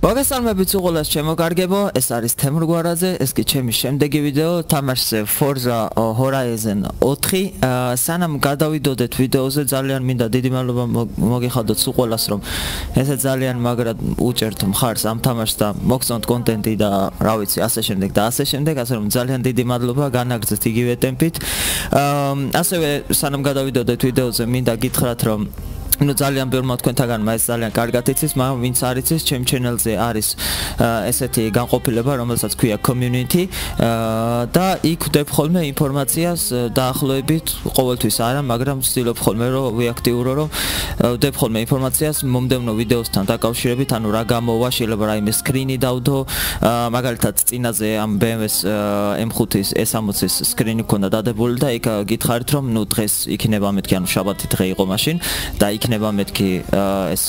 მოგესალმებით უყოლას ჩემო კარგებო, ეს არის თემურ გვარაძე, ეს კი ჩემი შემდეგი ვიდეო, თამაშზე Forza Horizon 4. სანამ გადავიდოდეთ ვიდეოზე, ძალიან მინდა დიდი მადლობა მოგიხადოთ უყოლას, რომ ესე ძალიან მაგრად უჭერთ მხარს ამ თამაშს და მოგწონთ კონტენტი და რა ვიცი, ასე შემდეგ და ასე შემდეგ, ასე რომ ძალიან დიდი მადლობა განაგზეთ იგივე ტემპით. ასევე სანამ გადავიდოდეთ ვიდეოზე, მინდა გითხრათ, რომ ну ძალიან ბევრმა თქვენთაგანმა ეს ძალიან კარგად იცის, მაგრამ ვინც არ იცის, ჩემ ჩენელზე არის ესეთი განყოფილება, რომელსაც ქვია community და იქ ვდებ ხოლმე ინფორმაციას დაახლოებით ყოველთვის არა, მაგრამ ვცდილობ ხოლმე რომ ვიაქტიურო რომ ვდებ ხოლმე ინფორმაციას მომდევნო ვიდეოსთან დაკავშირებით, ანუ რა გამოვა, შეიძლება რაიმე სკრინი დავდო, მაგალითად წინაზე ამ BMW-ს M5-ის S60-ის სკრინი ქონდა დადებული და იქ გითხარით რომ ნუ დღეს იქნება მეთქი, ანუ შაბათი დღე იყო მაშინ და იქ იქნება მეთქი ეს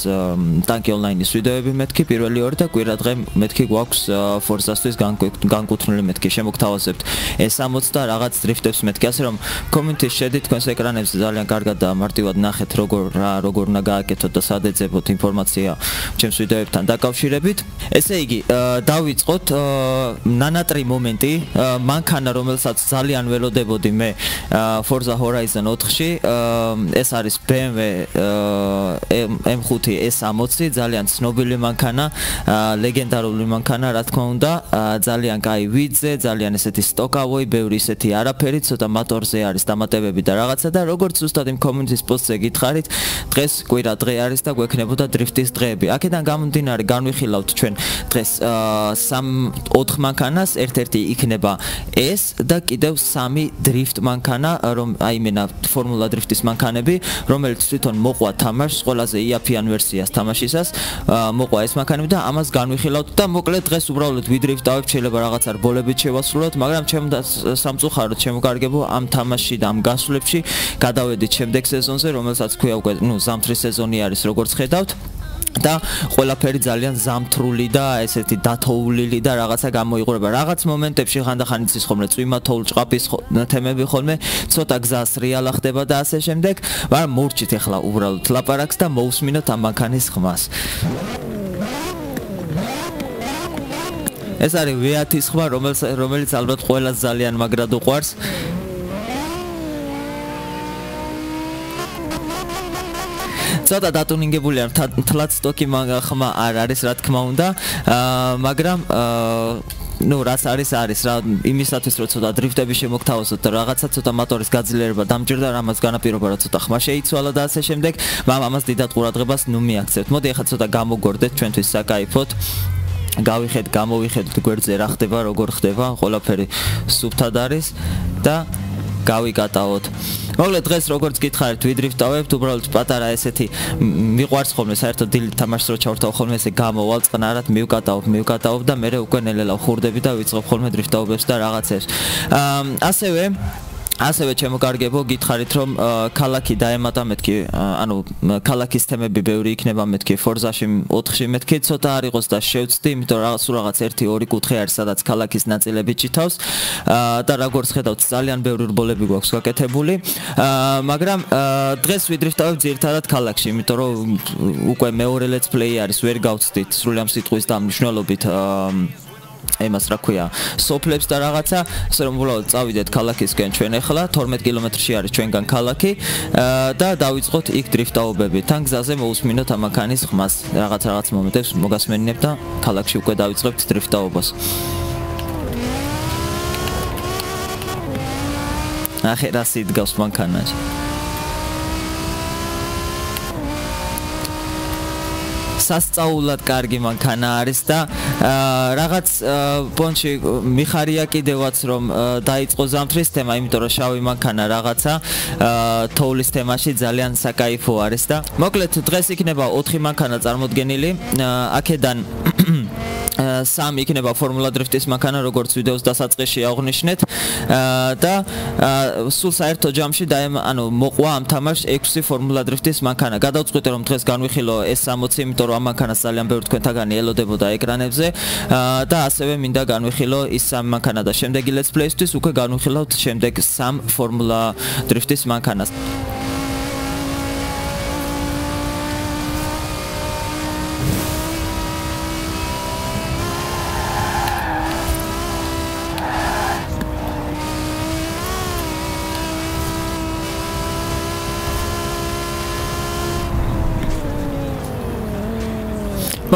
ტანკი ონლაინის ვიდეოები მეთქი პირველი ორი და კვირა დღე მეთქი გვაქვს Forza-სთვის განკუთვნილი მეთქი. შემოგთავაზებთ ეს 60 და რაღაც დრიფტებს მეთქი. ასე რომ კომენტის შედით თქვენს ეკრანებზე ძალიან კარგად და მარტივად ნახეთ როგორ როგორ უნდა გააკეთოთ და სად ეძებოთ ინფორმაცია ჩემს ვიდეოებთან დაკავშირებით. ესე იგი დავიწყოთ ნანატრი მომენტი. მანქანა რომელსაც ძალიან ველოდებოდი მე Forza Horizon 4-ში ეს არის BMW M5 S60 ძალიან ცნობილი მანქანა, ლეგენდარული მანქანა, რა თქმა უნდა, ძალიან კაი ვიძე, ძალიან ესეთი სტოკავოი, ბევრი ესეთი არაფერი, ცოტა მატორზე არის დამატებები და რაღაცა და როგორც უბრალოდ იმ community-ის პოსტზე გითხარით, დღეს კვირა დღე არის და გვექნებოდა დრიფტის დღეები. აქედან გამომდინარე განვიხილავთ ჩვენ დღეს 3-4 მანქანას, ერთ-ერთი იქნება ეს და კიდევ სამი დრიფტ მანქანა, რომ აიმენა ფორმულა დრიფტის მანქანები, რომელიც თვითონ მოყვა თამაშს ყველაზე იაფიან ვერსიას თამაშისას. მოყვა ეს მანქანები და ამას განვიხილავთ და მოკლედ დღეს უბრალოდ ვიდრიფტავებ შეიძლება რაღაც არ ბოლებით შევასრულოთ მაგრამ ჩემ სამწუხაროდ შემოგარგებო ამ თამაშში და ამ გასვლებში გადავედით შემდეგ სეზონზე რომელსაც ქვია უკვე ნუ ზამთრის სეზონი არის როგორც ხედავთ და ყველაფერი ძალიან ზამთრული და ესეთი დათოვლილი და რაღაცა გამოიყურება. რაღაც მომენტებში ხანდახან იცის ხოლმე წვიმათოვლ ჭყაფის თემები ხოლმე, ცოტა გზას რეალა ხდება და ასე შემდეგ. მაგრამ მორჩით ახლა უბრალოდ ლაპარაკს და მოусმინოთ ამ მანქანის ხმას. ეს არის ვეათის ხმა, რომელიც რომელიც ალბათ ყველას ძალიან მაგრად უყვარს. ცოტა დატუნინგებული არ თლაც სტოკი ხმა არ არის რა თქმა უნდა მაგრამ ну раз არის არის რა იმისათვის რომ ცოტა დრიფტები შემოგთავაზოთ და რაღაცა ცოტა მოტორის გაძლიერება დამჭირდა რამაც განაპირობა რა ცოტა ხმა შეიცვალა და ასე შემდეგ მაგრამ ამას დიდად ყურადღებას ნუ მიაქცევთ მოდი ახლა ცოტა გამოგორდეთ ჩვენთვის საკაიფოთ გავიხეთ გამოვიხედეთ გვერდზე რა ხდება როგორ ხდება ყველაფერი სუფთად არის და გავიკატავოთ. მოკლედ დღეს როგორც გითხარით, ვიდრიფტავებთ, უბრალოდ პატარა ესეთი მიყვარს ხოლმე საერთოდ დილით თამაშს რო ჩავრთავ ხოლმე ესე გამოვალ წყნარად მივკატავებ, მივკატავებ და მე უკვე ნელ-ნელა ხურდები და ვიწყებ ხოლმე დრიფტავებს და რაღაცებს. აა ასევე ასევე ჩემო კარგებო გითხარით რომ ქალაქი დაემატა მეთქი ანუ ქალაქის თემები ბევრი იქნება მეთქი. Forza-ში 4-ში მეთქი ცოტა არ იყოს და შევცდი იმიტომ რომ სულ რაღაც 1-2 კუთხე არის სადაც ქალაქის ნაწილები ჩითავს და როგორც ხედავთ ძალიან ბევრი რბოლები გვაქვს გაკეთებული. მაგრამ დღეს ვიდრიფტავებ ძირთადად ქალაქში იმიტომ რომ უკვე მეორე let's play არის ვერ გავცდით სრული ამ სიტყვის დამნიშნულობით ემას რა ქვია სოფლებს და რაღაცა ასე რომ უბრალოდ წავიდეთ ქალაქისკენ ჩვენ ახლა 12 კილომეტრში არის ჩვენგან ქალაქი და დავიწყოთ იქ დრიფტაობები თან გზაზე მოусმინოთ ამაქანის ხმას. რაღაც რაღაც მომენტებს მოგასმენინებ და ქალაქში უკვე დავიწყებთ დრიფტაობას ახე რა სიდგავს მანქანაში სასწაულად კარგი მანქანა არის და რაღაც პონჩი მიხარია კიდევაც რომ დაიწყო ზამთრის თემა, იმიტომ რომ შავი მანქანა რაღაცა თოვლის თემაში ძალიან საკაიფო არის და მოკლედ დღეს იქნება 4 მანქანა წარმოდგენილი. აქედან სამი იქნება ფორმულა დრიფტის მანქანა როგორც ვიდეოს დასაწყისში აღნიშნეთ. და სულ საერთო ჯამში და ანუ მოყვა ამ თამაშს 6 ფორმულა დრიფტის მანქანა. გადავწყვიტე რომ დღეს განვიხილო ეს 60 იმიტომ რომ ამ მანქანას ძალიან ბევრი თქვენთაგანი ელოდებოდა ეკრანებზე. და ასევე მინდა განვიხილო ის სამ მანქანა და შემდეგი let's play-ისთვის უკვე განვიხილავთ შემდეგ სამ ფორმულა დრიფტის მანქანას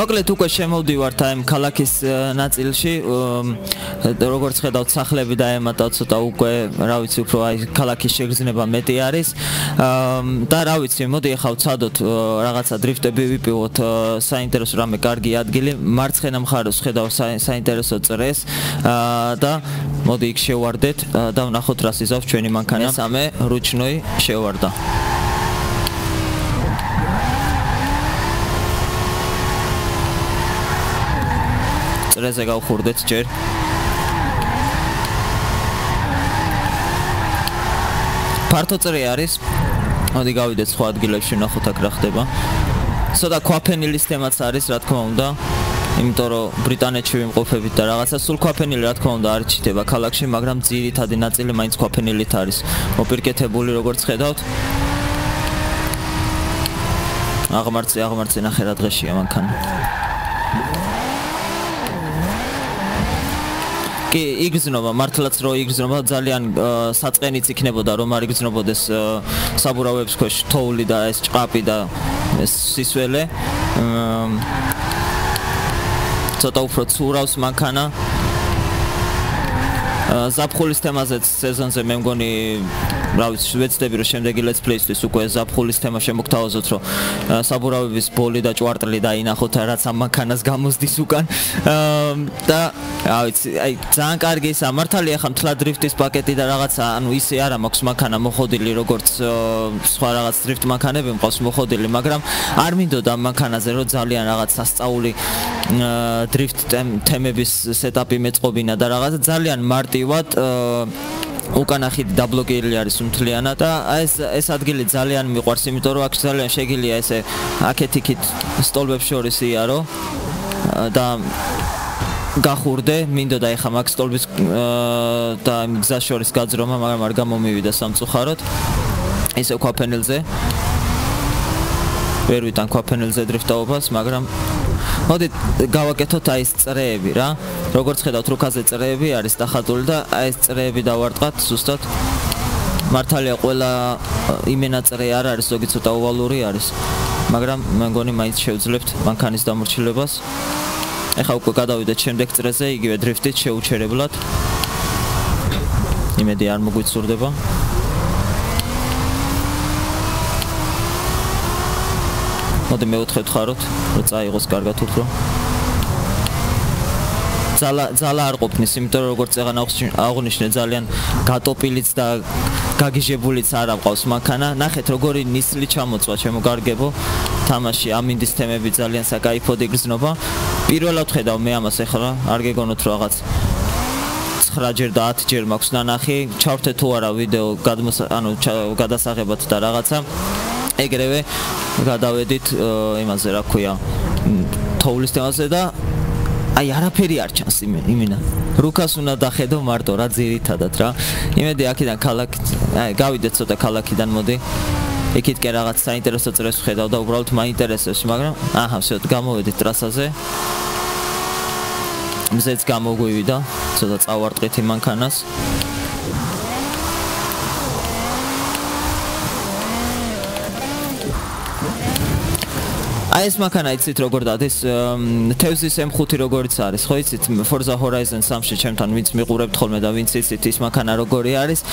მოკლედ უკვე შემოვდივართ აი ქალაქის ნაწილში როგორც ხედავთ სახლები დაემატა ცოტა უკვე რა ვიცი უფრო აი ქალაქის შეგრძნება მეტი არის. და რა ვიცი მოდი ახლა ვცადოთ რაღაცა დრიფტები ვიპოვოთ საინტერესო რამე კარგი ადგილი. მარცხენა მხარეს ხედავ საინტერესო წრეს და მოდი იქ შევარდეთ. და ვნახოთ რა სიზავს ჩვენი მანქანა. სამე რუჩნოი შევარდა წრეზე გავხურდეთ ჯერ. ფართო წრე არის. მოდი გავიდეთ სხვა ადგილებში ნახოთ აქ რა ხდება. ცოტა კვაფენილის თემაც არის რა თქმა უნდა. იმიტომ რომ ბრიტანეთში ვიმყოფებით და რაღაცა სულ კვაფენილი რა თქმა უნდა არ ჩიტება ქალაქში მაგრამ ძირითადი ნაწილი მაინც კვაფენილით არის. მოპირკეთებული როგორც ხედავთ. აღმარცე აღმარცე ნახე რა დღეშია მანქანა კი იგზნობა მართლაც რო იგზნობა ძალიან საწყენიც იქნებოდა რომ არ იგზნობოდეს საბურავებს ქვეშ თოვლი და ეს ჭყაპი და ეს სისველე. ცოტა უფრო ცურავს მანქანა. ზაფხულის თემაზეც სეზონზე მე მგონი რა ვიცი ვეცდები რომ შემდეგი let's play-ისთვის უკვე ზაფხულის თემა შემოგთავაზოთ რომ საბურავების ბოლი და ჭვარტლი დაინახოთ რაც ამ მანქანას გამოსდის უკან. და რა ვიცი აი ძალიან კარგი სამართალია ხა მთლად დრიფტის პაკეტი და რაღაცა ანუ ისე არა მაქვს მანქანა მოხოდილი როგორც სხვა რაღაც დრიფტ მანქანები მყავს მოხოდილი მაგრამ არ მინდოდა ამ მანქანაზე რომ ძალიან რაღაც სასწაული დრიფტ თემების სეტაპი მეწყობინა და რაღაცა ძალიან მარტივად უკანახით დაბლოკირებული არის მთლიანად და ეს ეს ადგილი ძალიან მიყვარს, იმიტომ რომ აქ ძალიან შეგილია ესე აქეთ-იქით სტოლბებს შორის იარო და გახურდე, მინდოდა ეხა მაგ სტოლბის და გზას შორის გაძრომა, მაგრამ არ გამომივიდა სამწუხაროდ. ესე კვაფენელზე. ვერ ვიტან კვაფენელზე დრიფტაობას, მაგრამ მოდი გავაკეთოთ აი ეს წრეები რა. როგორც ხედავთ, რუკაზე წრეები არის დახატული და აი ეს წრეები დავარტყათ ზუსტად. მართალია ყველა იმენა წრე არ არის, ზოგი ცოტა ოვალური არის. მაგრამ მე მგონი მაინც შევძლებთ მანქანის დამორჩილებას. ეხლა უკვე გადავიდეთ შემდეგ წრეზე, იგივე დრიფტით შეუჩერებლად. იმედი არ მოგვიცურდება. მოდი მეუთხეთ ხაროთ, რომ წაიღოს კარგად უფრო. ძალა ძალა არ ყოფნის, იმიტომ რომ როგორც წეგან აღნიშნე ძალიან გატოპილიც და გაგიჟებულიც არ აყავს მანქანა. ნახეთ როგორი ნისლი ჩამოწვა ჩემო კარგებო. თამაში ამინდის თემები ძალიან საკაიფოდ იგრძნობა. პირველად ხედავ მე ამას ახლა, არ გეგონოთ რაღაც 9ჯერ და 10ჯერ მაქვს ნანახი. ჩავრთე თუ არა ვიდეო გადმოს ანუ გადასაღებად და რაღაცა. ეგრევე გადავედით იმაზე რა ქვია თოვლის თემაზე და აი არაფერი არ ჩანს იმენა რუკას უნდა დახედო მარტო რა ძირითადად რა იმედი აქედან ქალაქ აი გავიდეთ ცოტა ქალაქიდან მოდი იქით კი რაღაც საინტერესო წრეს ვხედავ და უბრალოდ მაინტერესებს, მაგრამ აჰა, ვсё, გამოვედით ტრასაზე. მზეც გამოგვივიდა, ცოტა წავარტყით იმანქანას. აი ეს მანქანა იცით როგორ დადეს თევზის M5 როგორიც არის ხო იცით? Forza Horizon 3-ში ჩემთან ვინც მიყურებთ ხოლმე და ვინც იცით ის მანქანა როგორი არის.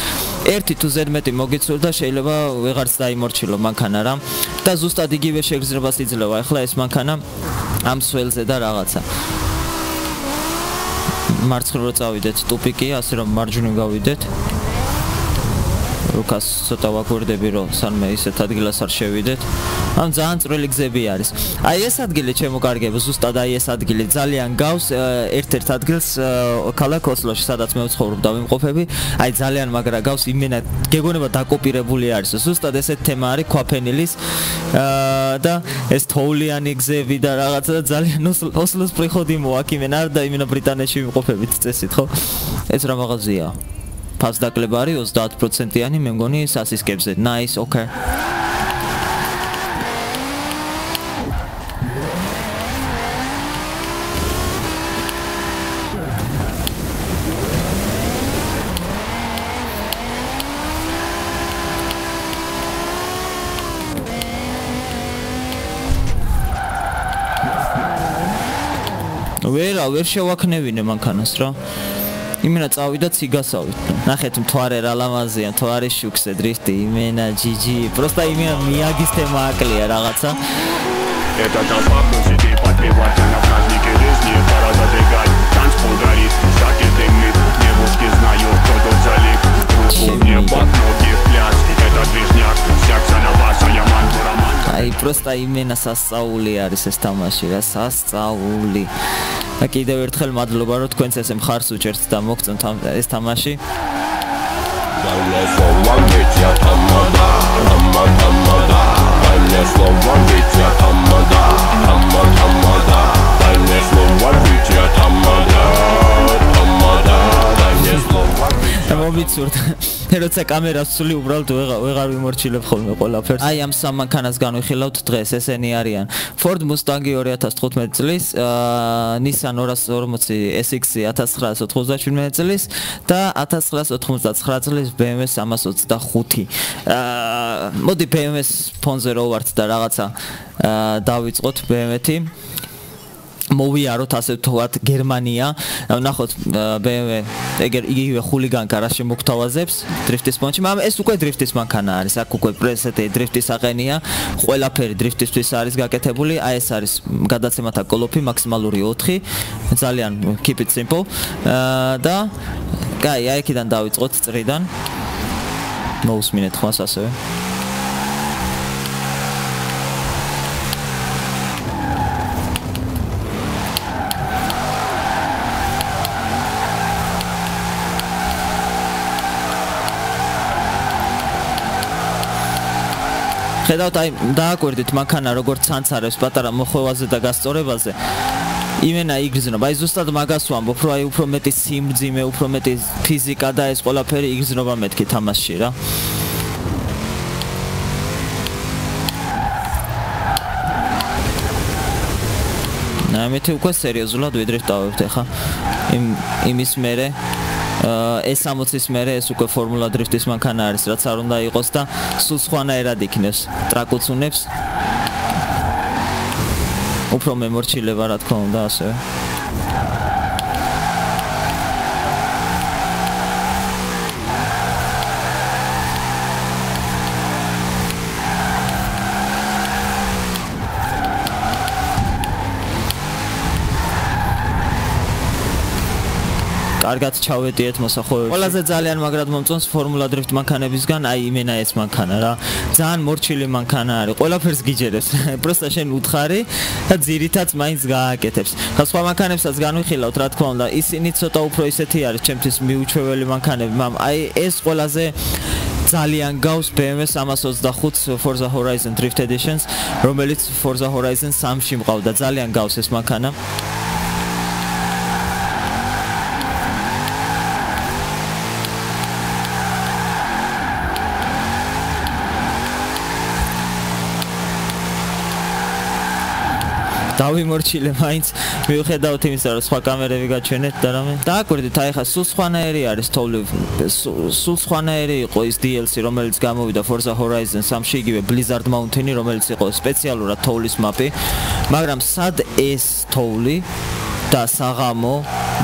ერთი თუ ზედმეტი მოგიცულ და შეიძლება ვეღარც დაიმორჩილო მანქანა რა და ზუსტად იგივე შეგრძნებას იძლევა ახლა ეს მანქანა ამ სველზე და რაღაცა. მარცხნივ რო წავიდეთ ტუპიკი ასე რომ მარჯვნივ გავიდეთ. რუკას ცოტა ვაგვერდები რომ სანმე ისეთ ადგილას არ შევიდეთ. ამ ძალიან წვრილი გზები არის. აი ეს ადგილი ჩემო კარგებო, ზუსტად აი ეს ადგილი ძალიან გავს ერთ-ერთ ადგილს ქალაქ ოსლოში, სადაც მე ვცხოვრობ და ვიმყოფები. აი ძალიან მაგრა გავს იმენა გეგონება დაკოპირებული არის. ზუსტად ესეთ თემა არის კვაფენილის და ეს თოვლიანი გზები და რაღაცა და ძალიან ოსლოს პრიხოდი მოაქვს იმენა არ და იმენა ბრიტანეთში ვიმყოფებით წესით, ხო? ეს რა მაღაზია? ფასდაკლება არის 30%-იანი, მე მგონი სასისკებზე. Nice, okay. ვერა, ვერ შევაქნევინე მანქანას რა. იმენა წავიდა ციგასავით. ნახეთ მთვარე რა ლამაზია, მთვარე შუქზე დრიფტი, იმენა ჯიჯი. პროსტა იმენა მიაგის თემა აკლია რაღაცა. Это толпа музыки подпевать на празднике жизни парада дегай Танцпол горит, шаги дымит, девушки знают, кто тут залип Руку мне под ноги в пляж, это движняк, всякся на ваша яман роман აი პროსტა იმენა სასწაული არის ეს თამაში რა სასწაული და კიდევ ერთხელ მადლობა რომ თქვენც ესე მხარს უჭერთ და მოგწონთ ეს თამაში Dale როცა კამერას სული უბრალოდ ვეღარ ვიმორჩილებ ხოლმე ყველაფერს. აი ამ სამ მანქანას განვიხილავთ დღეს, ესენი არიან Ford Mustang 2015 წლის, Nissan 240 SX 1997 წლის და 1999 წლის BMW 325. აა მოდი BMW-ს ფონზე რო ვართ და რაღაცა დავიწყოთ BMW-ი. მოვიაროთ ასე ვთქვათ გერმანია. ნახოთ BMW ეგერ იგივე ხულიგან გარაში მოგთავაზებს დრიფტის პონჩი მაგრამ ეს უკვე დრიფტის მანქანა არის. აქ უკვე პრესეტი დრიფტის აღენია. ყველაფერი დრიფტისთვის არის გაკეთებული. აი ეს არის გადაცემათა კოლოფი მაქსიმალური 4 ძალიან keep it simple. და კაი აი იქიდან დავიწყოთ წრიდან. მოусმინეთ ხმას ასევე ხედავთ აი დააკვირდით მანქანა როგორც ცანცარებს პატარა მოხვევაზე და გასწორებაზე. იმენა იგრძნობა. აი ზუსტად მაგას ვამბობ რომ აი უფრო მეტი სიმძიმე უფრო მეტი ფიზიკა და ეს ყველაფერი იგრძნობა მეთქი თამაშში რა. ამეთი უკვე სერიოზულად ვიდრიფტავებთ ახლა იმ იმის მერე ეს 60-ის მერე ეს უკვე ფორმულა დრიფტის მანქანა არის რაც არ უნდა იყოს და სულ სხვანაირად იქნებს ტრაკუცუნებს უფრო მემორჩილება რა თქმა უნდა ასევე კარგად ჩავეტიეთ მოსახოვებში. ყველაზე ძალიან მაგრად მომწონს ფორმულა დრიფტ მანქანებისგან აი იმენა ეს მანქანა რა. ძალიან მორჩილი მანქანა არის. ყველაფერს გიჯერებს. პროსტა შენ უთხარი და ძირითაც მაინც გააკეთებს. ხა სხვა მანქანებსაც განვიხილავთ რა თქმა უნდა. ისინი ცოტა უფრო ისეთი არის ჩემთვის მიუჩვეველი მანქანები, მაგრამ აი ეს ყველაზე ძალიან გავს BMW 325 Forza Horizon Drift Editions, რომელიც Forza Horizon 3-ში მყავდა. ძალიან გავს ეს მანქანა. დავიმორჩილე მაინც. მიუხედავთ იმისა რომ სხვა კამერები გაჩვენეთ და რამე დააკვირდით აი ხა სულ სხვანაირი არის თოვლი. სულ სხვანაირი იყო ის DLC რომელიც გამოვიდა Forza Horizon 3-ში იგივე Blizzard Mountain-ი რომელიც იყო სპეციალურად თოვლის მაპი. მაგრამ სად ეს თოვლი და საღამო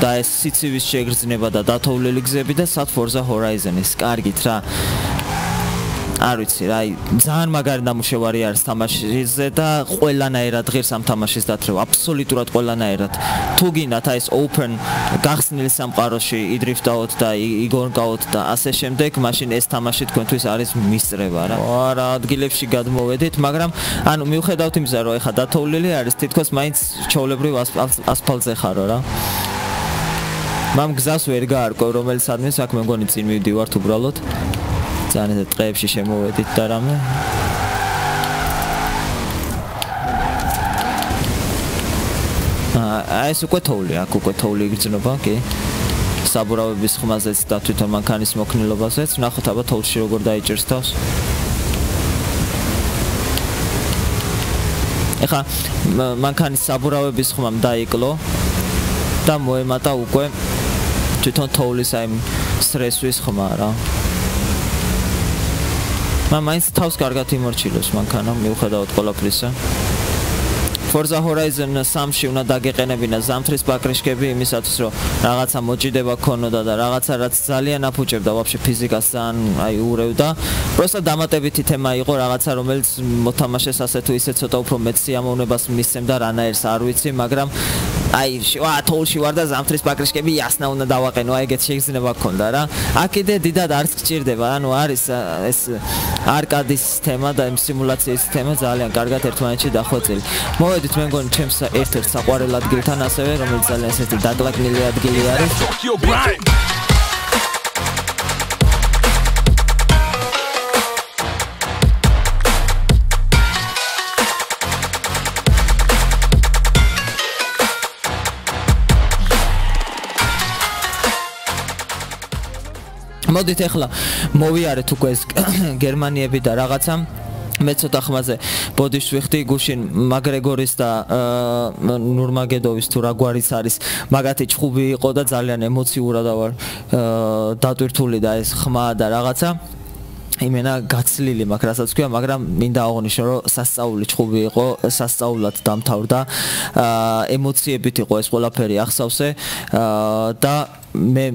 და ეს სიცივის შეგრძნება და დათოვლილი გზები და სად Forza Horizon-ის? კარგით რა არ ვიცი რა, ძალიან მაგარი დამუშევარი არის თამაშიზე და ყველანაირად ღირს ამ თამაშის დათრევა, აბსოლუტურად ყველანაირად. თუ გინდათ აი ეს open გახსნილი სამყაროში იდრიფტაოთ და იგონკაოთ და ასე შემდეგ, მაშინ ეს თამაში თქვენთვის არის მისწრება რა. არა, ადგილებში გადმოვედით, მაგრამ ანუ მიუხედავთ იმისა, რომ ეხა დათოვლილი არის, თითქოს მაინც ჩაოლებრივ ასფალტზე ხარო რა. მამ გზას ვერ გაარკვევ, რომელიც ადმინ საქმე მგონი წინ მივდივართ უბრალოდ. ძალიან ეს დღეებში შემოვედით და რამე? აა ეს უკვე თოვლი აქ უკვე თოვლი იგრძნობა კი. საბურავების ხმაზეც და თვითონ მანქანის მოქნილობაზეც ნახოთ აბა თოვლში როგორ დაიჭერს თავს. ეხა მანქანის საბურავების ხმამ დაიკლო და მოემატა უკვე თვითონ თოვლის აი სტრესვის ხმა რა მაგრამ მაინც თავს კარგად იმორჩილებს მანქანა მიუხედავად ყველაფრისა Forza Horizon 3-ში უნდა დაგეყენებინა ზამთრის ბაკრიშკები იმისათვის რომ რაღაცა მოჭიდება ქონოდა და რაღაცა რაც ძალიან აფუჭებდა ვაფშე ფიზიკას ძალიან აი ურევდა. პროსტა დამატებითი თემა იყო რაღაცა რომელიც მოთამაშეს ასე თუ ისე ცოტა უფრო მეც სიამოვნებას მისცემდა რანაერს არ ვიცი, მაგრამ აი ვა თოლში ვარ და ზამთრის ბაკრიშკები იასნა უნდა დავაყენო. აი ეგეთ შეგრძნება გქონდა რა. აქედე დიდად არც გჭირდება ანუ არის ეს არკადის თემა და იმ სიმულაციის თემა ძალიან კარგად ერთმანეთში დახვეწილი. მოვედით მე მგონი ჩემს ერთ-ერთ საყვარელ ადგილთან ასევე რომელიც ძალიან ესეთი დაკლაკნილი ადგილი არის მოდით ახლა მოვიარეთ უკვე ეს გერმანიები და რაღაცა. მე ცოტა ხმაზე ბოდიშს ვიხდი. გუშინ მაგრეგორის და ნურმაგედოვის თუ რა გვარის არის მაგათი ჭხუბი იყო და ძალიან ემოციურად ვარ დატვირთული და ეს ხმა და რაღაცა. იმენა გაცლილი მაქვს რასაც ქვია მაგრამ მინდა აღნიშნო რომ სასწაული ჭხუბი იყო სასწაულად დამთავრდა. ემოციებით იყო ეს ყველაფერი ახსავსე. და მე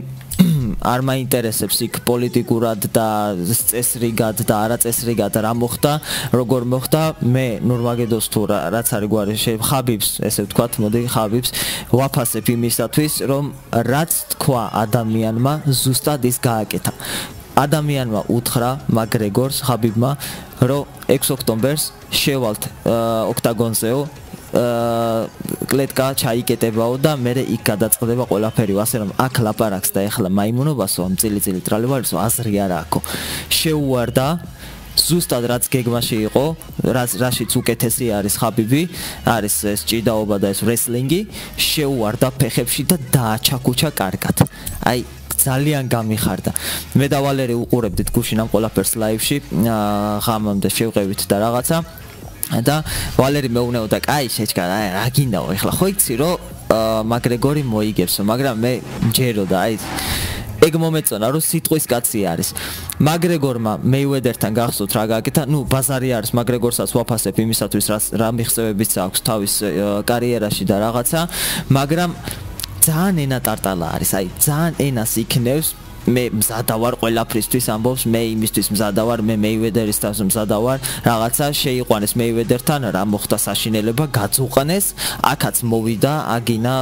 არ მაინტერესებს იქ პოლიტიკურად და წესრიგად და არაწესრიგად რა მოხდა, როგორ მოხდა, მე ნორმაგედოს თუ რაც არის გვარი ხაბიბს, ესე ვთქვათ, მოდი ხაბიბს, ვაფასებ იმისათვის, რომ რაც თქვა ადამიანმა, ზუსტად ის გააკეთა. ადამიანმა უთხრა მაგრეგორს ხაბიბმა, რომ 6 ოქტომბერს შევალთ ოქტაგონზეო კლეტკა ჩაიკეტებაო და მე იქ გადაწყდება ყველაფერი ასე რომ აქ ლაპარაკს და ეხლა მაიმუნობასო ამ წილი-წილი ტრალებარისო აზრი არ აქვს შეუვარდა ზუსტად რაც გეგმაში იყო რაც რაშიც უკეთესი არის ხაბიბი არის ეს ჭიდაობა და ეს რესლინგი შეუვარდა ფეხებში და დააჩაკუჩა კარგად აი ძალიან გამიხარდა. მე და ვალერი უყურებდით გუშინ ამ ყველაფერს ლაივში, ღამამდე შევყევით და რაღაცა. და ვალერი მეუნეოდა, კაი, შეჭკა, აი, რა გინდაო, ეხლა ხო იცი რომ მაგრეგორი მოიგებს, მაგრამ მე მჯეროდა, აი ეგ მომეწონა რომ სიტყვის კაცი არის. მაგრეგორმა მეივედერთან გახსოვთ რა გააკეთა? ნუ ბაზარი არის მაგრეგორსაც ვაფასებ იმისათვის რა რა მიღწევებიც აქვს თავის კარიერაში და რაღაცა, მაგრამ ძალიან ენა ტარტალა არის, აი ძალიან ენას იქნევს მე მზადავარ ყველაფრისთვის ამბობს მე იმისთვის მზადავარ მე მეივედერის თავს მზადავარ რაღაცა შეიყვანეს მეივედერთან რა მოხდა საშინელება გაწუყნეს აქაც მოვიდა აგინა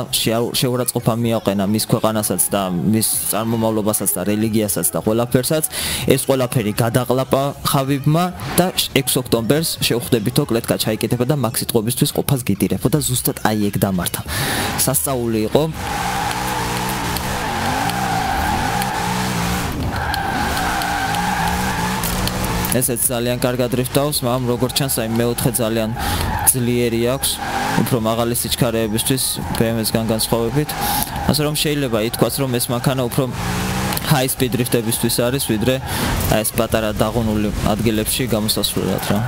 შეურაცხყოფა მიაყენა მის ქვეყანასაც და მის წარმომავლობასაც და რელიგიასაც და ყველაფერსაც. ეს ყველაფერი გადაყლაპა ხავიბმა და 6 ოქტომბერს შევხვდებითო კლეტკა ჩაიკეთება და მაქსიტყობისთვის ყოფას გიდირებო და ზუსტად აი ეგ დამართა. სასწაული იყო ესეც ძალიან კარგად რიფტავს, მაგრამ როგორც ჩანს, აი მეოთხე ძალიან ძლიერი აქვს, უფრო მაღალი სიჩქარეებისთვის BMW-სგან განსხვავებით. ასე რომ შეიძლება ითქვას, რომ ეს მანქანა უფრო high speed drift-ებისთვის არის, ვიდრე აი ეს პატარა დაღუნული ადგილებში გამოსასვლელად რა.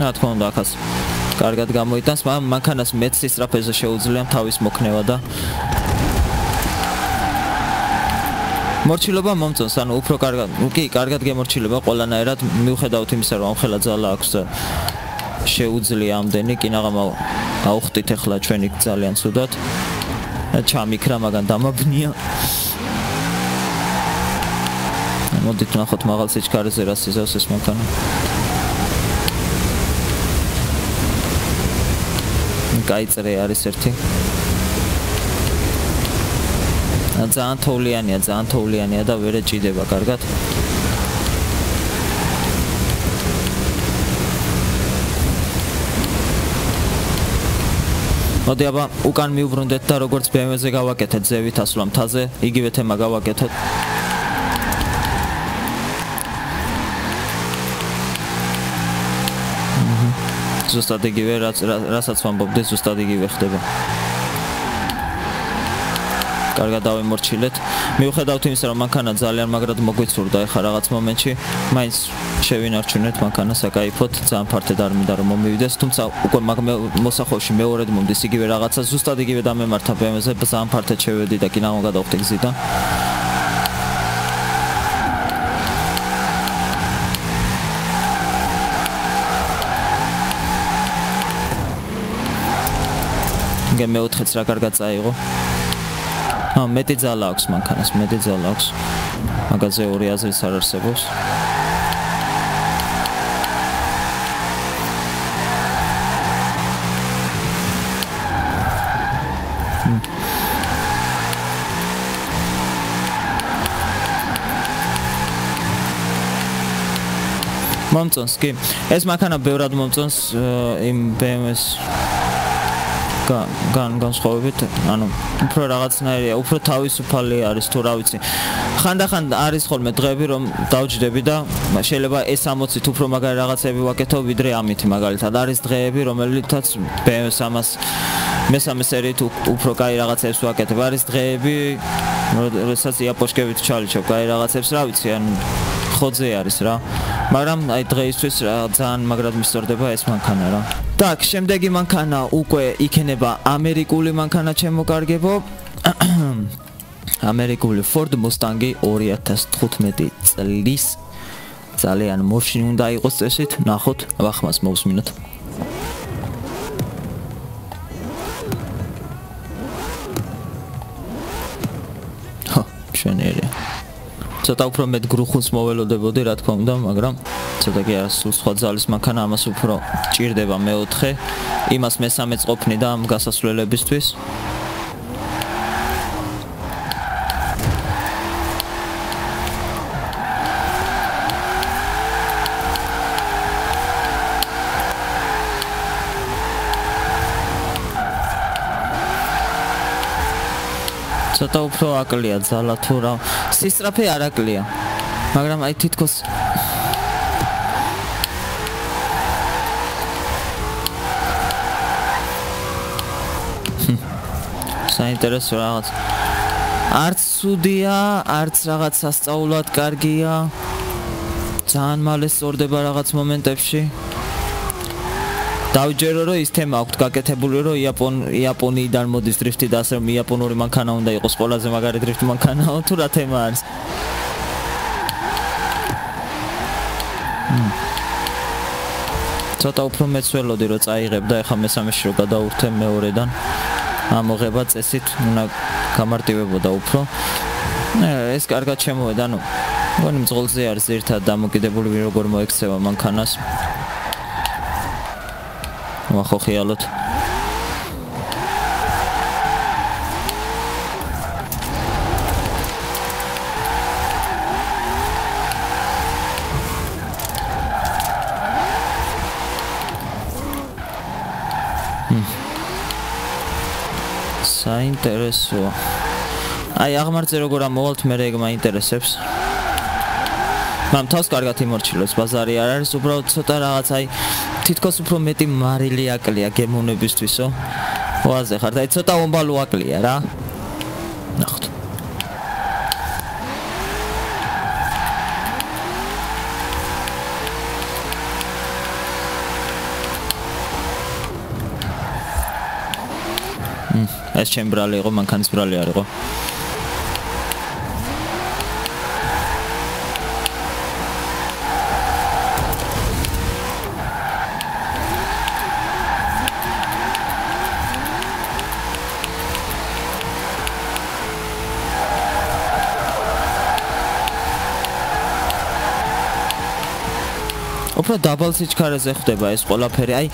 რა თქმა უნდა, ახაც კარგად გამოიტანს, მაგრამ მანქანას მეც ისტრაფეზე შეუძლია თავის მოქნევა და მორჩილობა მომწონს, ანუ უფრო კარგად, კი, კარგად გემორჩილება ყველანაირად, მიუხედავთ იმისა, რომ ამხელა ძალა აქვს და შეუძლია ამდენი, კი ნაღამა აუხტით ახლა ჩვენი ძალიან ცუდად. ჩამიქრა, მაგან დამაბნია. მოდით ნახოთ მაღალ სიჩქარეზე რა სიზავს ეს მანქანა. კაიწრე არის ერთი. ძალიან თოვლიანია, ძალიან თოვლიანია და ვერ ეჭიდება კარგად. მოდი აბა უკან მიუბრუნდეთ და როგორც BMW-ზე გავაკეთეთ ზევით ასვლა მთაზე, იგივე თემა გავაკეთოთ. ზუსტად იგივე რაც რასაც ვამბობდი, ზუსტად იგივე ხდება. კარგად დავიმორჩილეთ. მიუხედავთ იმისა, რომ მანქანა ძალიან მაგრად მოგვიწურდა, ეხლა რაღაც მომენტში მაინც შევინარჩუნეთ მანქანა საკაიფოდ, ძალიან ფართედ არ მინდა რომ მომივიდეს, თუმცა უკვე მაგ მოსახვევში მეორედ მომდის იგივე რაღაცა, ზუსტად იგივე დამემართა BMW-ზე, ძალიან ფართედ შევედი და კინაღო გადავხდი გზიდან. მე 4-ს რა კარგად წაიღო. ა მეტი ძალა აქვს მანქანას მეტი ძალა აქვს. მაგაზე ორი აზრის არ არსებობს. მომწონს კი. ეს მანქანა ბევრად მომწონს იმ BMW-ს განსხვავებით, ანუ უფრო რაღაცნაირია, უფრო თავისუფალი არის თუ რა ვიცი. ხანდახან არის ხოლმე დღეები რომ დავჯდები და შეიძლება ეს 60-ით უფრო მაგარი რაღაცები ვაკეთო ვიდრე ამით მაგალითად. არის დღეები რომელთაც BM300 მესამე სერიით უფრო კაი რაღაცებს ვაკეთებ. არის დღეები როდესაც იაპოშკებით ჩალიჩობ, კაი რაღაცებს, რა ვიცი, ან ხოძე არის რა. მაგრამ აი დღეისთვის რა ძალიან მაგრად მისწორდება ეს მანქანა რა так შემდეგი მანქანა უკვე იქნება ამერიკული მანქანა ჩემოკარგებო ამერიკული Ford Mustang 2015 წლის ძალიან მოშინ უნდა იყოს წესით ნახოთ ახმას მოვსმინოთ შენერია ცოტა უფრო მეტ გრუხუნს მოველოდებოდი რა თქმა უნდა მაგრამ ცოტა კი არა სულ სხვა ძალის მანქანა ამას უფრო ჭირდება მეოთხე. იმას მესამე წופნი და ამ გასასვლელებისთვის ცოტა უფრო აკლია ძალა თუ რა. სისტრაფე არ აკლია მაგრამ აი თითქოს საინტერესო რაღაც. არც სუდია არც რაღაც სასწაულად კარგია. ძალიან მალე სწორდება რაღაც მომენტებში დავჯერო რომ ის თემა აქვს გაკეთებული რომ იაპონ იაპონიიდან მოდის დრიფტი და ასე რომ იაპონური მანქანა უნდა იყოს ყველაზე მაგარი დრიფტი მანქანა თუ რა თემა არის? ცოტა უფრო მეცველოდი რომ წაიღებ და ეხა მესამეში რომ გადაურთე მეორედან. ამოღება წესით უნდა გამარტივებოდა უფრო. ეს კარგად შემოვედა ნუ გონი მძღოლზე არის ერთად დამოკიდებული როგორ მოექცევა მანქანას ახო ხიალოთ. საინტერესოა. აი აღმართზე როგორ ამოვალთ მე ეგ მაინტერესებს? მამ თავს კარგად იმორჩილებს. ბაზარი არ არის უბრალოდ ცოტა რაღაც აი თითქოს უფრო მეტი მარილი აკლია გემონებისთვისო ოაზე ხარ და ცოტა ომბალო აკლია რა. ნახოთ. ეს ჩემბრალი იყო მანქანის ბრალი არ იყო უფრო დაბალ სიჩქარეზე ხდება ეს ყველაფერი. აი,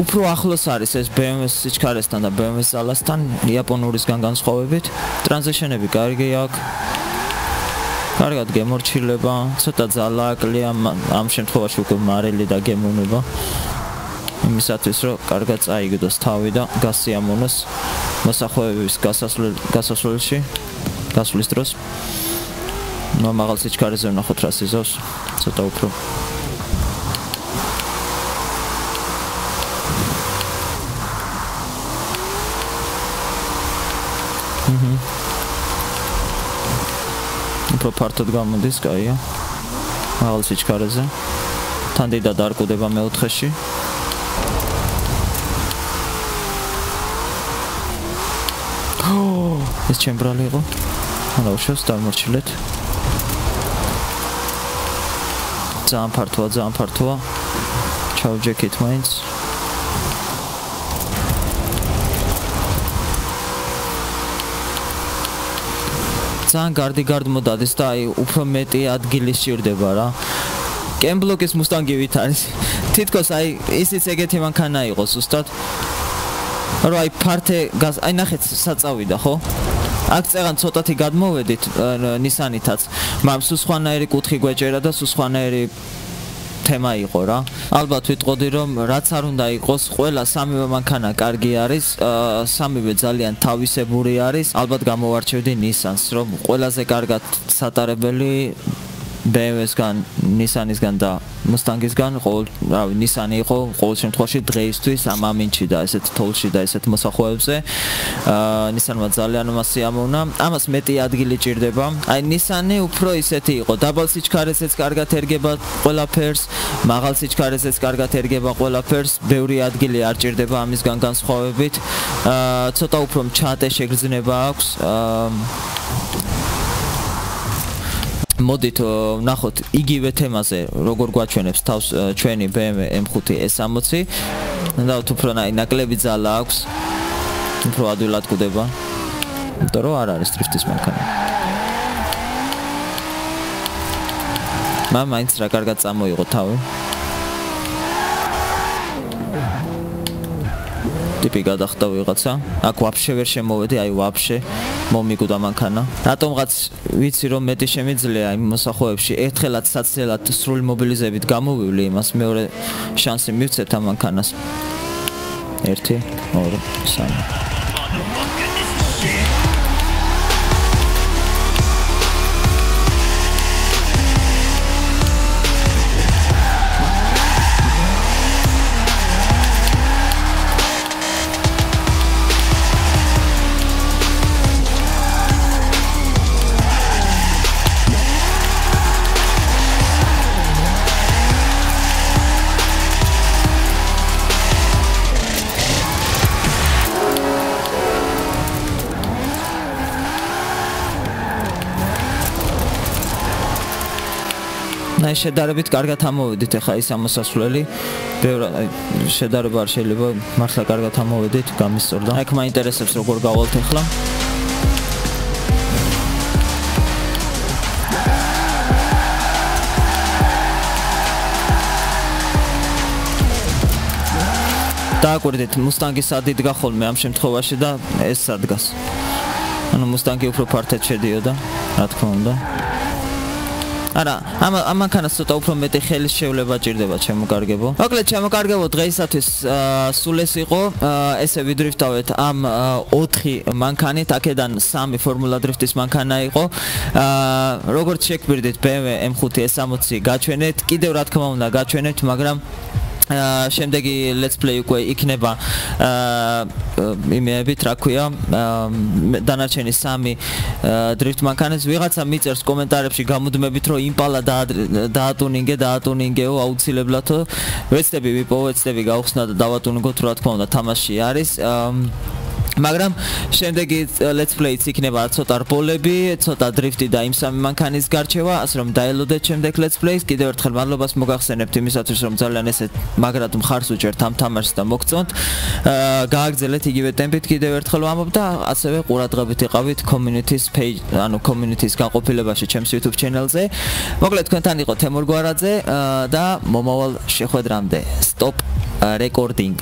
უფრო ახლოს არის ეს BMW სიჩქარესთან და BMW ზალასთან იაპონურისგან განსხვავებით. ტრანზიშენები კარგი აქვს. კარგად გემორჩილება, ცოტა ძალა აკლია ამ შემთხვევაში უკვე მარელი და გემონება. იმისათვის რომ კარგად წაიგდოს თავი და გასიამონოს მოსახვეების გასასვლელ გასასვლელში გასვლის დროს. ნუ მაღალ სიჩქარეზე ვნახოთ რა სიზავს. ცოტა უფრო უფრო ფართოდ გამოდის, კაია. მაღალ სიჩქარეზე. თან დიდად არ ყוდება მეოთხეში. ეს ჩემბრალი იყო. ანუ შევს დამორჩილეთ. ძალიან ფართოა, ძალიან ფართოა. ჩავჯექით მაინც. ძალიან გარდი გარდმოდადეს და აი უფრო მეტი ადგილი სჭირდება რა. კემბლოკის მუსტანგი ვით არის? თითქოს აი ისიც ეგეთი მანქანა იყოს უსტად. რა აი ფართე აი ნახეთ საწავიდა ხო? აქ წეგან ცოტათი გადმოვედით ნისანითაც, მაგრამ სულ სხვანაირი კუთხი გვეჭერა და სულ სხვანაირი თემა იყო რა. ალბათ ვიტყოდი რომ რაც არ უნდა იყოს, ყველა სამივე მანქანა კარგი არის, სამივე ძალიან თავისებური არის. ალბათ გამოვარჩევდი Nissan-ს, რომ ყველაზე კარგად სატარებელი BMW-სგან, Nissan-ისგან და Mustang-ისგან, ყოველ, რავი, Nissan-ი იყო ყოველ შემთხვევაში დღეისთვის ამ ამინჩი და ესეთ თოლში და ესეთ მოსახვეებზე. აა Nissan-მა ძალიან მასი ამონა. ამას მეტი ადგილი ჭირდება. აი Nissan-ი უფრო ისეთი იყო, დაბალ სიჩქარესაც კარგად ერგება ყველაფერს, მაღალ სიჩქარესაც კარგად ერგება ყველაფერს, ბევრი ადგილი არ ჭირდება ამისგან განსხვავებით. აა ცოტა უფრო მჩატე შეგრძნება აქვს. აა მოდით ნახოთ იგივე თემაზე როგორ გვაჩვენებს თავს ჩვენი BMW M5 S60. და უფრო ნაკლები ძალა აქვს. უფრო ადვილად კვდება იმიტომ რომ არ არის დრიფტის მანქანა. მამა მაინც რა კარგად წამოიღო თავი. ტიპი გადახდა ვიღაცა. აქ ვაფშე ვერ შემოვედი, აი ვაფშე მომიგუდა მანქანა. რატომღაც ვიცი რომ მეტი შემიძლია იმ მოსახოვებში ერთხელაც საცილად სრული მობილიზებით გამოვივლი იმას მეორე შანსი მივცეთ ამ მანქანას. 1 2 3 აი შედარებით კარგად ამოვედით ახლა ის ამოსასვლელი. ბევრი აი შედარება არ შეიძლება მართლა კარგად ამოვედით, გამისწორდა. აი მაინტერესებს როგორ გავალთ ახლა. დააკვირდით მუსტანგის ადიდგა ხოლმე ამ შემთხვევაში და ეს სადგას. ანუ მუსტანგი უფრო ფართედ შედიოდა, რა თქმა უნდა. არა ამ ამანქანას ცოტა უფრო მეტი ხელის შევლება ჭირდება ჩემო კარგებო. მოკლედ ჩემო კარგებო დღეისათვის სულ ეს იყო. ესე ვიდრიფტავეთ ამ 4 მანქანით აქედან 3 ფორმულა დრიფტის მანქანა იყო. როგორც შეგვირდით BMW M5 S60 გაჩვენეთ. კიდევ რა თქმა უნდა გაჩვენეთ მაგრამ შემდეგი let's play უკვე იქნება იმეებით რა ქვია დანარჩენი სამი drift მანქანას ვიღაცა მიწერს კომენტარებში გამუდმებით რომ იმპალა დაატუნინგე დაატუნინგეო აუცილებლადო ვეცდები ვიპოვო ვეცდები გავხსნა და დავატუნინგოთ რა თქმა უნდა თამაში არის მაგრამ შემდეგი let's play-იც იქნება ცოტა რბოლები, ცოტა დრიფტი და იმ სამი მანქანის გარჩევა, ასე რომ დაელოდეთ შემდეგ let's play-ს. კიდევ ერთხელ მადლობას მოგახსენებთ იმისათვის, რომ ძალიან ესეთ მაგრად მხარს უჭერთ ამ თამაშს და მოგწონთ. აა გააგრძელეთ იგივე ტემპით კიდევ ერთხელ ვამბობ და ასევე ყურადღებით იყავით community-ს page, ანუ community-ს გაყოფილებაში ჩემს YouTube channel-ზე. მოკლედ თქვენთან იყო თემურ გვარაძე და მომავალ შეხვედრამდე. stop recording.